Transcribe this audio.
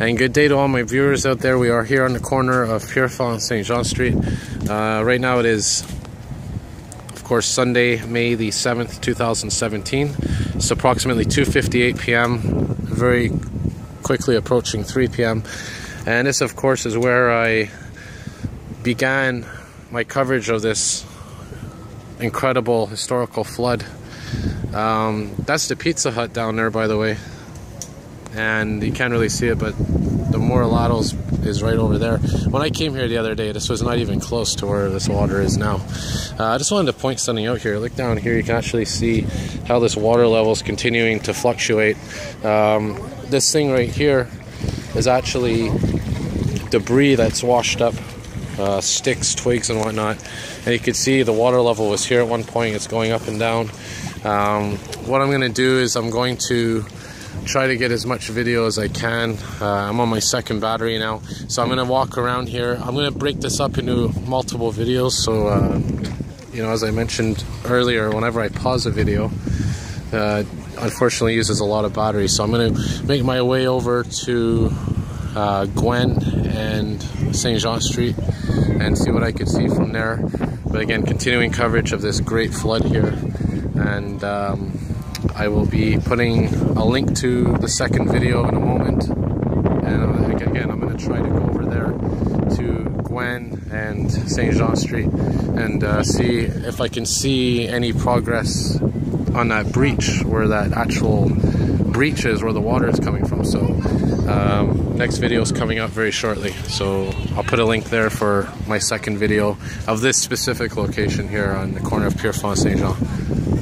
And good day to all my viewers out there. We are here on the corner of Pierrefonds and St. Jean Street. Uh, right now it is, of course, Sunday, May the 7th, 2017. It's approximately 2.58 p.m., very quickly approaching 3 p.m. And this, of course, is where I began my coverage of this incredible historical flood. Um, that's the Pizza Hut down there, by the way and you can't really see it, but the Mourelatos is right over there. When I came here the other day, this was not even close to where this water is now. Uh, I just wanted to point something out here. Look down here, you can actually see how this water level is continuing to fluctuate. Um, this thing right here is actually debris that's washed up, uh, sticks, twigs, and whatnot. And you can see the water level was here at one point, it's going up and down. Um, what I'm going to do is I'm going to try to get as much video as I can. Uh, I'm on my second battery now, so I'm gonna walk around here. I'm gonna break this up into multiple videos. So, uh, you know, as I mentioned earlier, whenever I pause a video, uh, unfortunately uses a lot of battery. So I'm gonna make my way over to uh, Gouin and St. Jean Street and see what I can see from there. But again, continuing coverage of this great flood here. And um, I will be putting a link to the second video in a moment. And again, I'm going to try to go over there to Gouin and St. Jean Street and uh, see if I can see any progress on that breach where that actual breach is where the water is coming from. So um, next video is coming up very shortly. So I'll put a link there for my second video of this specific location here on the corner of Pierrefonds Saint Jean.